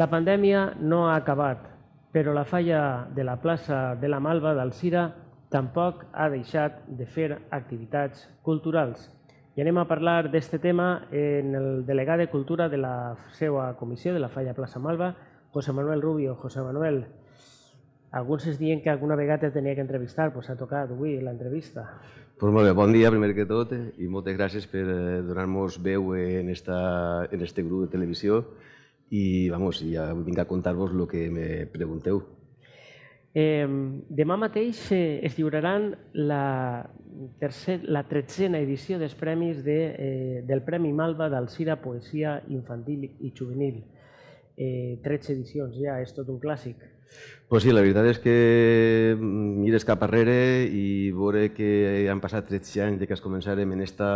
La pandèmia no ha acabat, però la falla de la plaça de la Malva d'Alcira tampoc ha deixat de fer activitats culturals. I anem a parlar d'aquest tema en el delegat de Cultura de la seva comissió de la Falla Plaça Malva, José Manuel Rubio. José Manuel, alguns es diuen que alguna vegada tenia que entrevistar, doncs ha tocat avui l'entrevista. Pues molt bé, bon dia primer que tot i moltes gràcies per eh, donar-nos veu en, esta, en este grup de televisió i vamos, ja vinc a contar-vos el que me pregunteu. Eh, demà mateix eh, es lliuraran la, tercer, la tretzena edició dels premis de, eh, del Premi Malva d'Alcira Poesia Infantil i Juvenil. Eh, 13 edicions ja, és tot un clàssic. Pues sí, la veritat és que mires cap arrere i veure que han passat 13 anys de que es començarem en esta,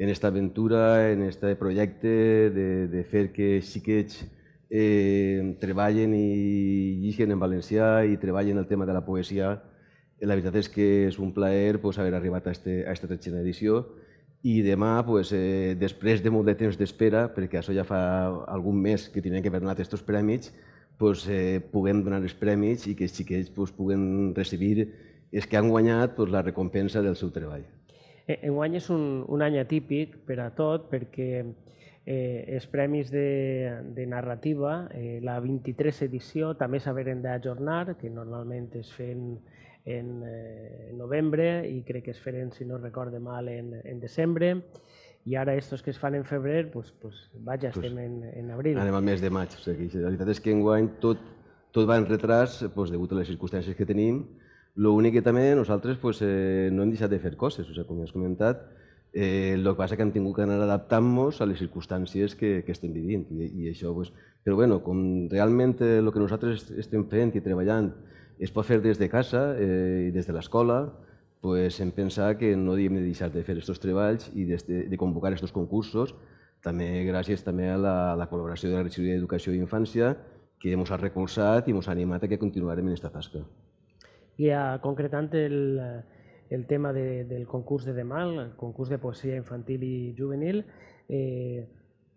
en esta aventura, en este projecte de, de fer que xiquets eh, treballen i lliguen en valencià i treballen el tema de la poesia. La veritat és que és un plaer pues, haver arribat a, este, a esta tretzena edició i demà, pues, eh, després de molt de temps d'espera, perquè això ja fa algun mes que tenien que haver donat aquests premis, pues, eh, puguem donar els premis i que els xiquets pues, puguen recibir els que han guanyat pues, la recompensa del seu treball. Enguany és un, un any atípic per a tot, perquè eh, els premis de, de narrativa, eh, la 23 edició, també s'haveren d'ajornar, que normalment es fent en eh, novembre i crec que es feren, si no recorde mal, en, en desembre. I ara estos que es fan en febrer, pues, pues, vaja, estem pues, en, en abril. Anem al mes de maig. O sigui, la veritat és que enguany tot, tot va en retras pues, degut a les circumstàncies que tenim. L'únic que també nosaltres pues, eh, no hem deixat de fer coses, o sigui, com has comentat, Eh, el que passa que hem tingut que anar adaptant-nos a les circumstàncies que, que estem vivint. I, i això, pues, però bueno, com realment el que nosaltres estem fent i treballant es pot fer des de casa eh, i des de l'escola, pues, hem pensat que no havíem de deixar de fer aquests treballs i de, de convocar aquests concursos, també gràcies també a la, la col·laboració de la Regidoria d'Educació i Infància, que ens ha recolzat i ens ha animat a que continuarem en aquesta tasca. I a, concretant el, el tema de, del concurs de demà, el concurs de poesia infantil i juvenil. Eh,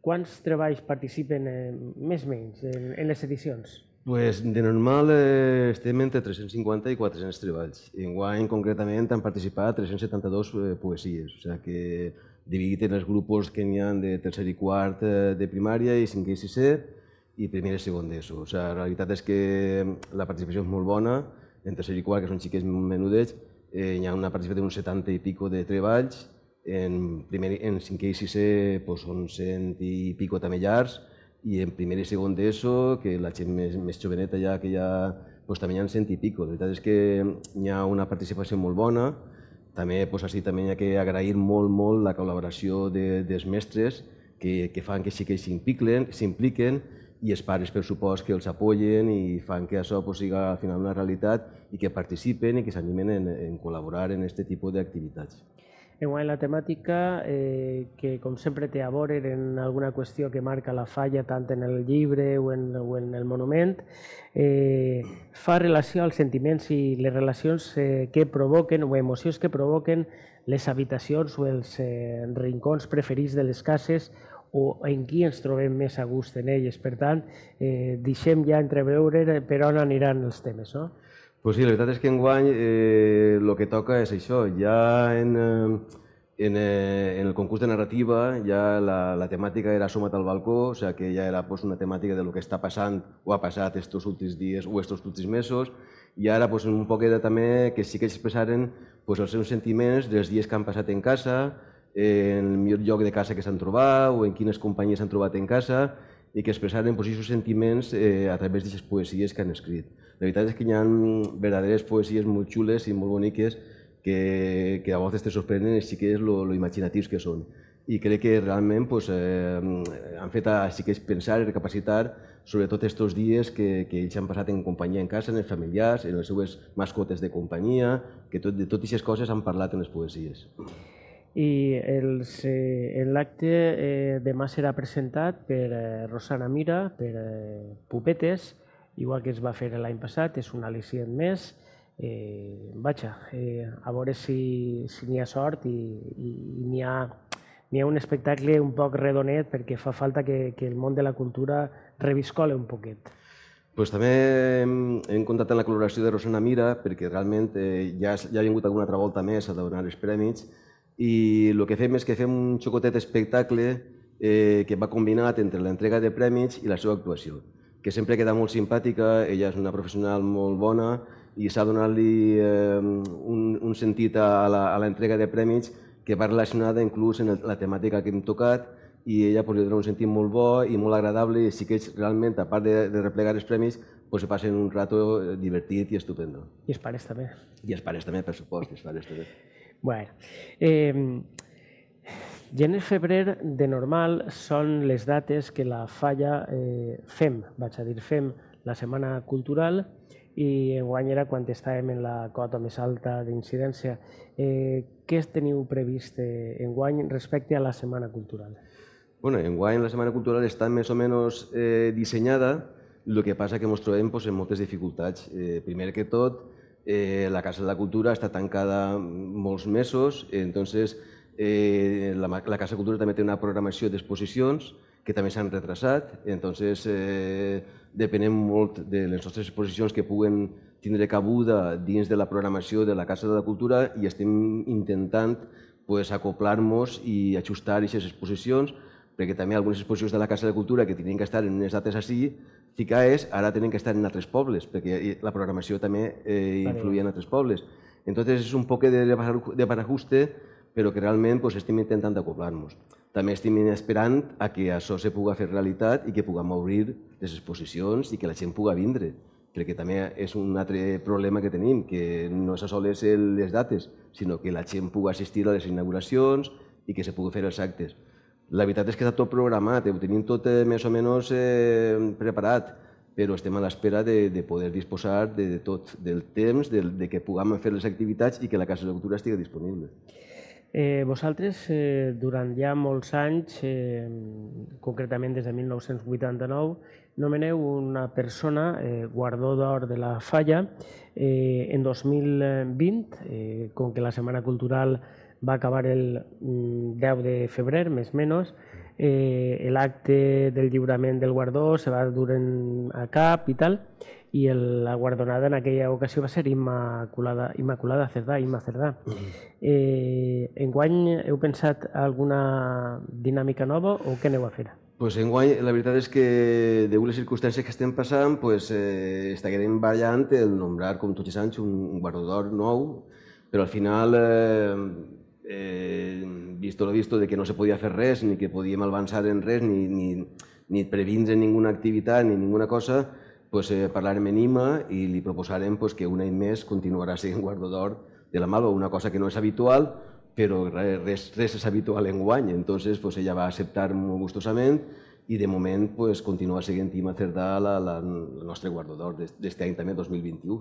quants treballs participen eh, més o menys en, en les edicions? Pues de normal eh, estem entre 350 i 400 treballs. Enguany, concretament, han participat 372 eh, poesies, o sigui que dividit en els grups que n'hi ha de tercer i quart eh, de primària i cinquè i sisè i primer i segon d'ESO. O sigui, la realitat és que la participació és molt bona, en tercer i quart, que són xiquets menudets, eh, hi ha una participació d'uns 70 i pico de treballs, en, primer, en cinquè i sisè pues, són 100 i pico també llars, i en primer i segon d'ESO, que la gent més, més joveneta ja, que ja pues, també hi ha 100 i pico. La veritat és que hi ha una participació molt bona, també, pues, així, també hi ha que agrair molt, molt la col·laboració de, dels mestres que, que fan que sí que s'impliquen i els pares, per supost, que els apoyen i fan que això pues, sigui al final una realitat i que participen i que s'animen en, en col·laborar en aquest tipus d'activitats. En la temàtica, eh, que com sempre té a veure en alguna qüestió que marca la falla tant en el llibre o en, o en el monument, eh, fa relació als sentiments i les relacions eh, que provoquen o emocions que provoquen les habitacions o els eh, rincons preferits de les cases o en qui ens trobem més a gust en elles. Per tant, eh, deixem ja entreveure per on aniran els temes. No? Pues sí, la veritat és que enguany eh, el que toca és això. Ja en, eh, en, eh, en el concurs de narrativa ja la, la temàtica era Soma't al balcó, o sigui que ja era pues, una temàtica de lo que està passant o ha passat estos últims dies o estos últims mesos, i ara pues, un poc de també que sí que expressaren pues, els seus sentiments dels dies que han passat en casa, en el millor lloc de casa que s'han trobat o en quines companyies s'han trobat en casa i que expressaren pues, aquests sentiments eh, a través d'aquestes poesies que han escrit. La veritat és que hi ha verdaderes poesies molt xules i molt boniques que, que a vegades te sorprenen els xiquets lo, lo imaginatius que són. I crec que realment pues, eh, han fet a xiquets pensar i recapacitar sobre tot aquests dies que, que ells han passat en companyia en casa, en els familiars, en les seues mascotes de companyia, que tot, de totes aquestes coses han parlat en les poesies i els, eh, l'acte eh, demà serà presentat per eh, Rosana Mira, per eh, Pupetes, igual que es va fer l'any passat, és un al·licient més. Eh, vaja, eh, a veure si, si n'hi ha sort i, i, i n'hi ha, ha un espectacle un poc redonet perquè fa falta que, que el món de la cultura reviscole un poquet. Pues també hem, comptat amb la col·laboració de Rosana Mira, perquè realment eh, ja, ja ha vingut alguna altra volta més a donar els prèmits, i el que fem és que fem un xocotet espectacle eh, que va combinat entre l'entrega de prèmits i la seva actuació, que sempre queda molt simpàtica, ella és una professional molt bona i s'ha donat-li eh, un, un sentit a l'entrega de prèmits que va relacionada inclús en la temàtica que hem tocat i ella pues, li dona un sentit molt bo i molt agradable i sí que ells realment, a part de, de replegar els premis, pues, se passen un rato divertit i estupendo. I els pares també. I els pares també, per supost, els pares també. Bueno, eh, gener, febrer, de normal, són les dates que la falla eh, fem, vaig a dir fem, la Setmana Cultural, i enguany era quan estàvem en la cota més alta d'incidència. Eh, què teniu previst eh, enguany respecte a la Setmana Cultural? Bueno, enguany la Setmana Cultural està més o menys eh, dissenyada, el que passa que ens trobem pues, en moltes dificultats. Eh, primer que tot, eh, la Casa de la Cultura està tancada molts mesos, entonces eh, la, la Casa de Cultura també té una programació d'exposicions que també s'han retrasat, entonces eh, depenem molt de les nostres exposicions que puguen tindre cabuda dins de la programació de la Casa de la Cultura i estem intentant pues, acoplar-nos i ajustar aquestes exposicions perquè també algunes exposicions de la Casa de Cultura que tenien que estar en unes dates així, FICAES ara tenen que estar en altres pobles, perquè la programació també eh, influïa en altres pobles. Entonces és un poc de, de parajuste, però que realment pues, estem intentant acoplar-nos. També estem esperant a que això se puga fer realitat i que puguem obrir les exposicions i que la gent puga vindre, perquè també és un altre problema que tenim, que no és sols les dates, sinó que la gent puga assistir a les inauguracions i que se pugui fer els actes. La veritat és que està tot programat, ho tenim tot eh, més o menys eh, preparat, però estem a l'espera de, de poder disposar de, de tot, del temps, de, de que puguem fer les activitats i que la Casa de Cultura estigui disponible. Eh, vosaltres, eh, durant ja molts anys, eh, concretament des de 1989, nomeneu una persona eh, guardó d'or de la Falla. Eh, en 2020, eh, com que la Setmana Cultural va acabar el 10 mm, de febrer, més o menys. Eh, L'acte del lliurament del guardó se va dur en, a cap i tal, i el, la guardonada en aquella ocasió va ser Immaculada, Immaculada Cerdà, Imma Cerdà. Eh, enguany heu pensat alguna dinàmica nova o què aneu a fer? Pues enguany, la veritat és que, degut les circumstàncies que estem passant, pues, eh, estaguem ballant el nombrar, com tots els anys, un, guardador nou, però al final eh, eh, visto lo visto de que no se podia fer res, ni que podíem avançar en res, ni, ni, ni previndre ninguna activitat, ni ninguna cosa, pues, eh, parlarem en IMA i li proposarem pues, que un any més continuarà sent guardador de la Malva, una cosa que no és habitual, però res, res és habitual en guany. Entonces, pues, ella va acceptar molt gustosament i de moment pues, continua seguint Ima Cerdà la, la, la nostra guardador d'aquest any també, 2021.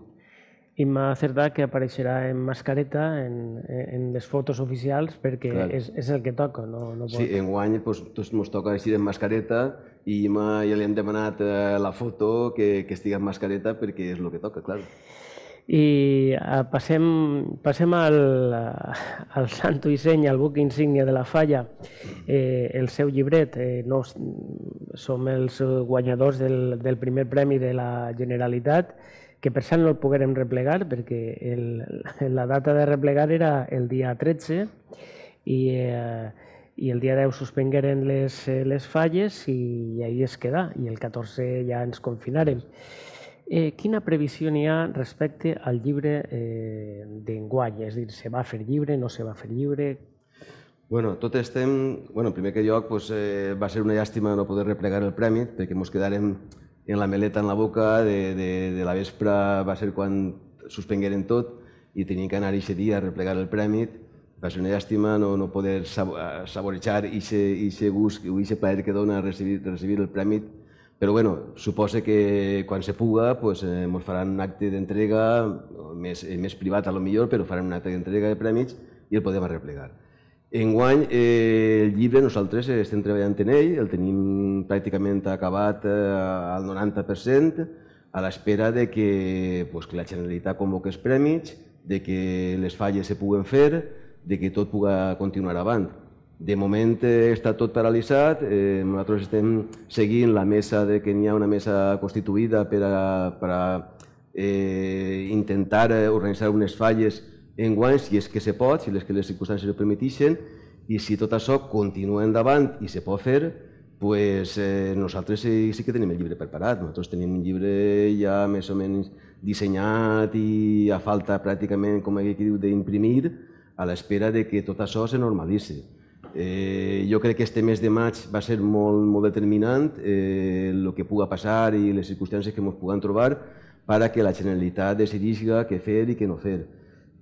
Imma Cerdà que apareixerà en mascareta en, en les fotos oficials perquè Clar. és, és el que toca. No, no pot... Sí, en guany pues, tots ens toca així en mascareta i Imma ja li hem demanat eh, la foto que, que estigui en mascareta perquè és el que toca, clar. I uh, passem, passem al, al santo i senya, al buc insígnia de la falla, eh, el seu llibret. Eh, no, som els guanyadors del, del primer premi de la Generalitat que per cert no el poguérem replegar perquè el, la data de replegar era el dia 13 i, eh, i el dia 10 suspengueren les, les falles i, i ahir es queda i el 14 ja ens confinarem. Eh, quina previsió n'hi ha respecte al llibre eh, d'enguany? És a dir, se va fer llibre, no se va fer llibre? Bueno, tot estem... Bueno, en primer que lloc, pues, eh, va ser una llàstima no poder replegar el premi, perquè ens quedarem en la meleta en la boca de, de, de la vespre va ser quan suspengueren tot i tenien que anar aquest dia a replegar el premi. Va ser una llàstima no, no poder saborejar aquest gust i aquest plaer que dona recibir, recibir el premi. Però bueno, suposa que quan se puga pues, eh, faran un acte d'entrega més, més privat a lo millor, però faran un acte d'entrega de premis i el podem arreplegar. Enguany, eh, el llibre nosaltres estem treballant en ell, el tenim pràcticament acabat eh, al 90%, a l'espera de que, pues, que la Generalitat convoqui els prèmits, de que les falles se puguen fer, de que tot puga continuar avant. De moment eh, està tot paralitzat, eh, nosaltres estem seguint la mesa de que n'hi ha una mesa constituïda per a, per a eh, intentar eh, organitzar unes falles en guany, si és que se pot, si les que les circumstàncies ho permetixen, i si tot això continua endavant i se pot fer, pues, eh, nosaltres sí, sí que tenim el llibre preparat. Nosaltres tenim un llibre ja més o menys dissenyat i a falta pràcticament, com aquí diu, d'imprimir, a l'espera de que tot això se normalitzi. Eh, jo crec que este mes de maig va ser molt, molt determinant eh, el que puga passar i les circumstàncies que ens puguem trobar per a que la Generalitat decideixi què fer i què no fer.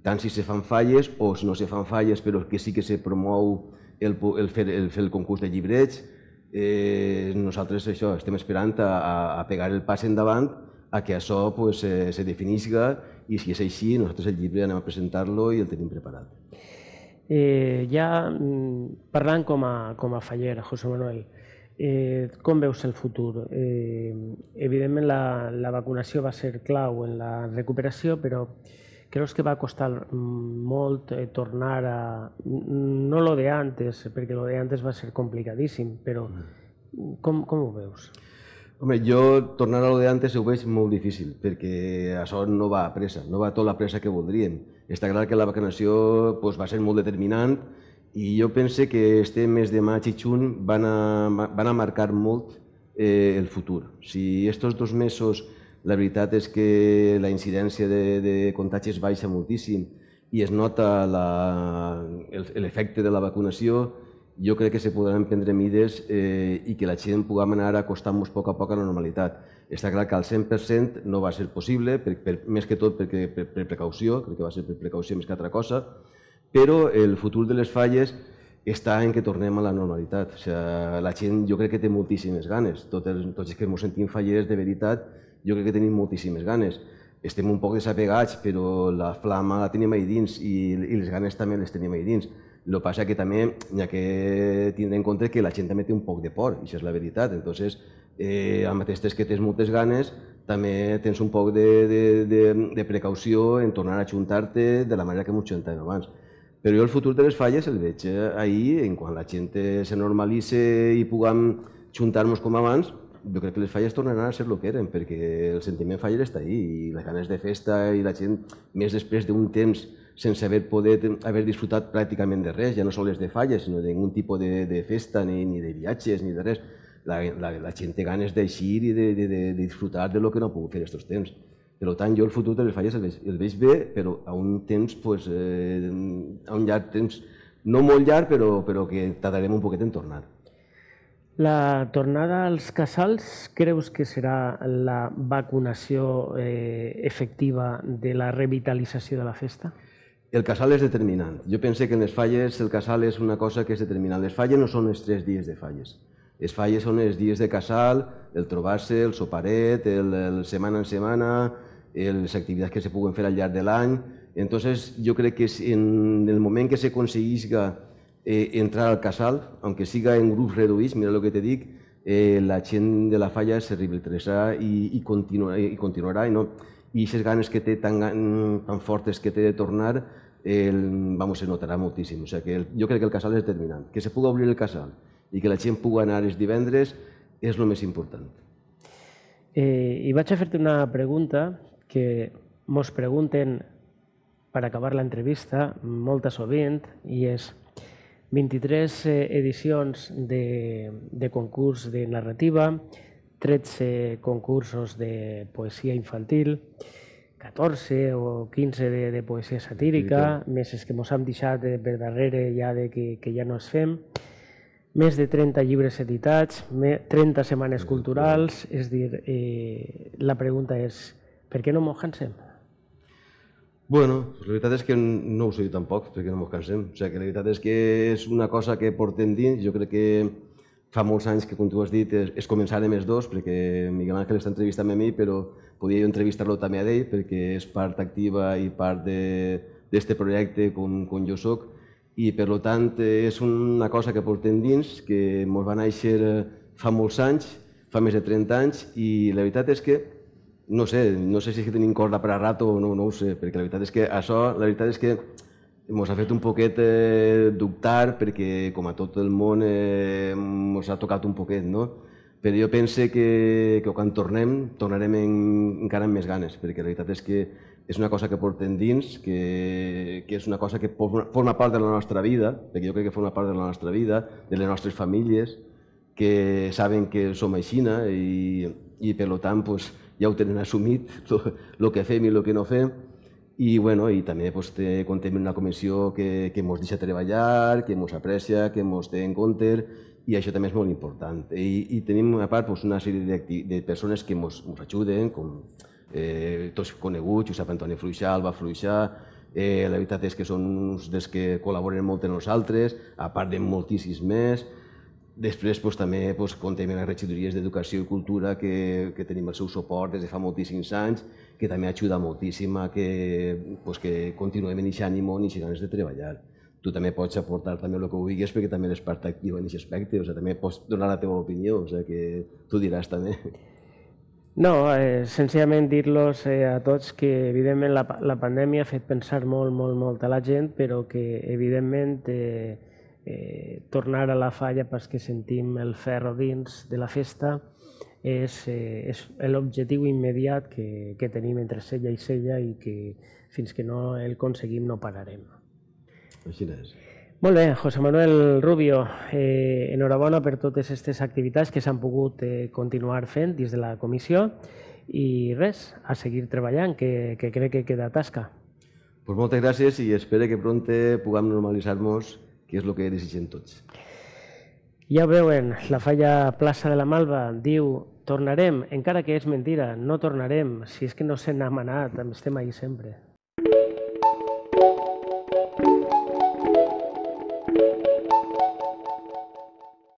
Tant si se fan falles o si no se fan falles, però que sí que se promou el, el, fer, el fer el concurs de llibrets. Eh, nosaltres això estem esperant a, a pegar el pas endavant a que això pues, se, se definisca i si és així, nosaltres el llibre anem a presentar-lo i el tenim preparat. Eh, ja mm, parlant com a, com a faller, José Manuel, eh, com veus el futur? Eh, evidentment la, la vacunació va ser clau en la recuperació, però creus que va costar molt eh, tornar a... No lo de antes, perquè lo de antes va ser complicadíssim, però mm. com, com ho veus? Home, jo tornar a lo de antes ho veig molt difícil, perquè això no va a pressa, no va a tota la pressa que voldríem està clar que la vacunació doncs, va ser molt determinant i jo pense que este mes de maig i juny van a, van a marcar molt eh, el futur. Si estos dos mesos la veritat és que la incidència de, de contagis baixa moltíssim i es nota l'efecte de la vacunació, jo crec que se podran prendre mides eh, i que la gent puguem anar acostant-nos a poc a poc a la normalitat. Està clar que al 100% no va ser possible, per, per, més que tot perquè, per, per precaució, crec que va ser per precaució més que altra cosa, però el futur de les falles està en que tornem a la normalitat. O sigui, la gent jo crec que té moltíssimes ganes. Tots tots els que ens sentim fallers de veritat, jo crec que tenim moltíssimes ganes. Estem un poc desapegats, però la flama la tenim ahí dins i, i les ganes també les tenim ahí dins el que passa que també hi ha que tindre en compte que la gent també té un poc de por, i això és la veritat. Entonces, eh, amb aquestes que tens moltes ganes, també tens un poc de, de, de, de precaució en tornar a ajuntar-te de la manera que m'ho juntàvem abans. Però jo el futur de les falles el veig eh, ahir, en quan la gent se normalitze i puguem juntar-nos com abans, jo crec que les falles tornaran a ser el que eren, perquè el sentiment faller està ahí, i les ganes de festa i la gent, més després d'un temps sense haver poder haver disfrutat pràcticament de res, ja no sols de falles, sinó de ningun tipus de, de festa, ni, ni de viatges, ni de res. La, la, la gent té ganes d'eixir i de, de, de, de disfrutar de lo que no ha pogut fer aquests temps. Per tant, jo el futur de les falles el veig, el veig bé, però a un temps, pues, eh, a un llarg temps, no molt llarg, però, però que tardarem un poquet en tornar. La tornada als casals creus que serà la vacunació eh, efectiva de la revitalització de la festa? El casal és determinant. Jo pense que en les falles el casal és una cosa que és determinant. Les falles no són els tres dies de falles. Les falles són els dies de casal, el trobar-se, el soparet, el, el setmana en setmana, les activitats que se puguen fer al llarg de l'any. Entonces, jo crec que en el moment que se eh, entrar al casal, aunque siga en grups reduïts, mira el que te dic, eh, la gent de la falla se revitalitzarà i, i, continuarà, i continuarà. I no, i aquestes ganes que té tan, tan fortes que té de tornar, el, vamos, se notarà moltíssim. O sigui que el, jo crec que el casal és determinant. Que se pugui obrir el casal i que la gent pugui anar els divendres és el més important. Eh, I vaig a fer-te una pregunta que mos pregunten per acabar l'entrevista molta sovint i és 23 eh, edicions de, de concurs de narrativa, 13 concursos de poesia infantil, 14 o 15 de, de poesia satírica, sí, més els que ens hem deixat de, per darrere ja de que, que ja no es fem, més de 30 llibres editats, 30 setmanes culturals, és dir, eh, la pregunta és, per què no mos cansem? Bueno, la veritat és que no ho sé jo tampoc, perquè no mos cansem. O sigui, que la veritat és que és una cosa que portem dins, jo crec que fa molts anys que, com tu has dit, és, és començar amb els dos, perquè Miguel Ángel està entrevistant a mi, però podia jo entrevistar-lo també a ell, perquè és part activa i part d'aquest projecte com, com jo sóc, i per tant és una cosa que portem dins, que ens va néixer fa molts anys, fa més de 30 anys, i la veritat és que, no sé, no sé si és que tenim corda per a rato o no, no ho sé, perquè la veritat és que això, la veritat és que ens ha fet un poquet eh, dubtar perquè, com a tot el món, eh, ha tocat un poquet, no? Però jo penso que, que quan tornem, tornarem en, encara amb més ganes, perquè la veritat és que és una cosa que portem dins, que, que és una cosa que forma part de la nostra vida, perquè jo crec que forma part de la nostra vida, de les nostres famílies, que saben que som aixina i, i per tant pues, ja ho tenen assumit, el que fem i el que no fem, i, bueno, i també pues, té, contem una comissió que, que ens deixa treballar, que ens aprecia, que ens té en compte, i això també és molt important. I, i tenim, a part, pues, una sèrie de, de persones que ens ajuden, com eh, tots coneguts, Josep Antoni Fluixà, Alba Fluixà, eh, la veritat és que són uns dels que col·laboren molt amb nosaltres, a part de moltíssims més. Després pues, també pues, contem amb les regidories d'Educació i Cultura que, que tenim el seu suport des de fa moltíssims anys que també ajuda moltíssim a que, pues, que continuem en aquest ànim i aquestes ganes de treballar. Tu també pots aportar també el que vulguis perquè també eres part activa en aquest aspecte, o sigui, també pots donar la teva opinió, o sigui, que tu diràs també. No, eh, senzillament dir-los eh, a tots que evidentment la, la pandèmia ha fet pensar molt, molt, molt a la gent, però que evidentment eh, eh, tornar a la falla perquè sentim el ferro dins de la festa és, eh, és l'objectiu immediat que, que tenim entre cella i cella i que fins que no el aconseguim no pararem. Així és. Molt bé, José Manuel Rubio, eh, enhorabona per totes aquestes activitats que s'han pogut eh, continuar fent dins de la comissió i res, a seguir treballant, que, que crec que queda tasca. Pues moltes gràcies i espero que pronte puguem normalitzar-nos, que és el que desitgem tots. Ja ho veuen, la falla plaça de la Malva diu tornarem, encara que és mentira, no tornarem, si és que no se n'ha manat, estem ahí sempre.